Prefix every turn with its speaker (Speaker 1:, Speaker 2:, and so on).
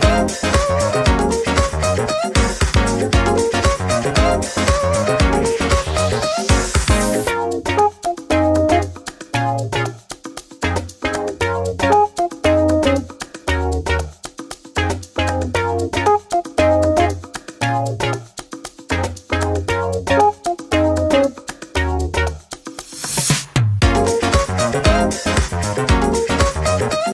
Speaker 1: Música